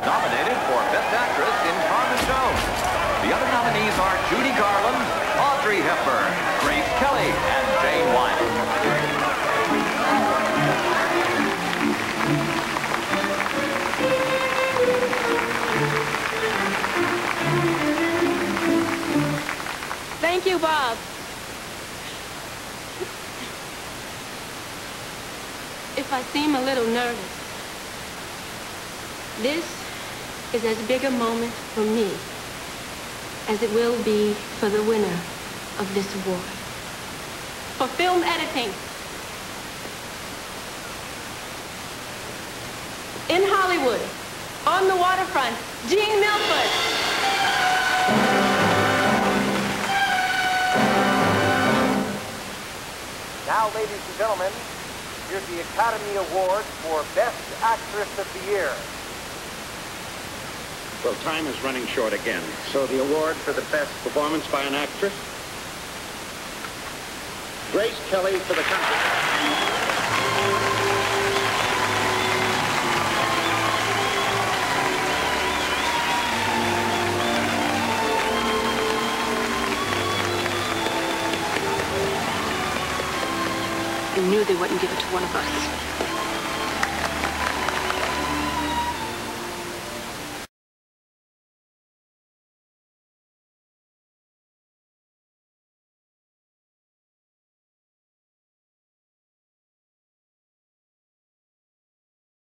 Nominated for Best Actress in Carmen Jones. The other nominees are Judy Garland, Audrey Hepburn, Grace Kelly, and Jane Wyman. Thank you, Bob. If I seem a little nervous, this is as big a moment for me as it will be for the winner of this award. For film editing. In Hollywood, on the waterfront, Gene Milford. Now, ladies and gentlemen, here's the Academy Award for Best Actress of the Year. Well, time is running short again. So the award for the best performance by an actress? Grace Kelly for the country. Knew they wouldn't give it to one of us.